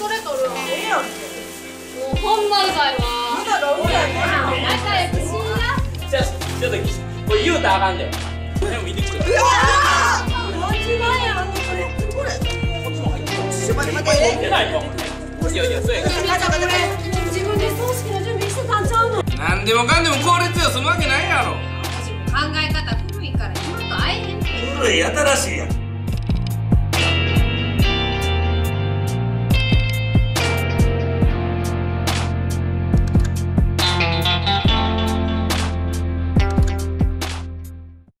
ほんまうざいわ。だがうまい仲良くしんやじゃあちょっとこれ言うたらあかんででも見てきてうわ間違いやんこれこれこっちも入ってるちょ待って待って出ないかもねいやいやそうやけど自分で葬式の準備してたんちゃうの何でもかんでも効率よ済むわけないやろ私も考え方古いから今と会えへんって古い新しいやん